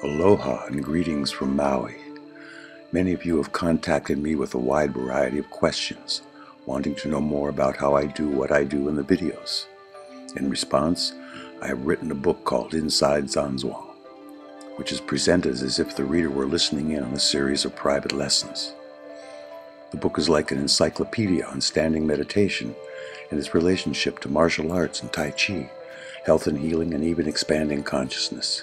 Aloha and greetings from Maui. Many of you have contacted me with a wide variety of questions, wanting to know more about how I do what I do in the videos. In response, I have written a book called Inside Zhan Zhuang, which is presented as if the reader were listening in on a series of private lessons. The book is like an encyclopedia on standing meditation and its relationship to martial arts and Tai Chi, health and healing, and even expanding consciousness.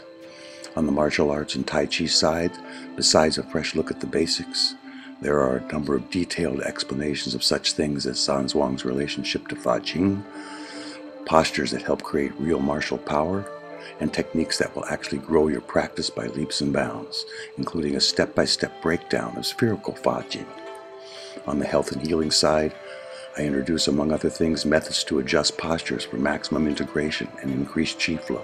On the martial arts and Tai Chi side, besides a fresh look at the basics, there are a number of detailed explanations of such things as Zhan Zhuang's relationship to Fa Jing, postures that help create real martial power, and techniques that will actually grow your practice by leaps and bounds, including a step by step breakdown of spherical Fa Jing. On the health and healing side, I introduce, among other things, methods to adjust postures for maximum integration and increased chi flow,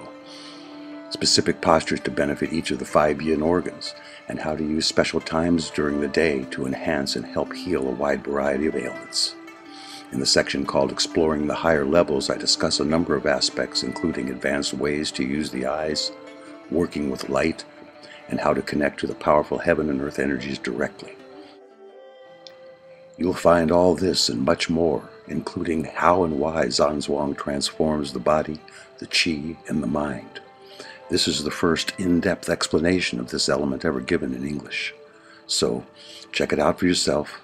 specific postures to benefit each of the five yin organs, and how to use special times during the day to enhance and help heal a wide variety of ailments. In the section called Exploring the Higher Levels, I discuss a number of aspects, including advanced ways to use the eyes, working with light, and how to connect to the powerful heaven and earth energies directly. You'll find all this and much more, including how and why Zhan Zhuang transforms the body, the chi, and the mind. This is the first in-depth explanation of this element ever given in English. So check it out for yourself.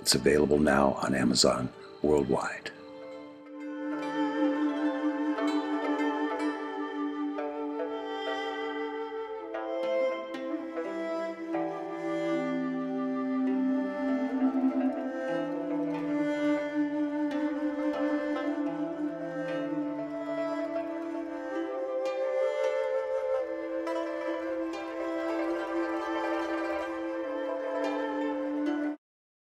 It's available now on Amazon worldwide.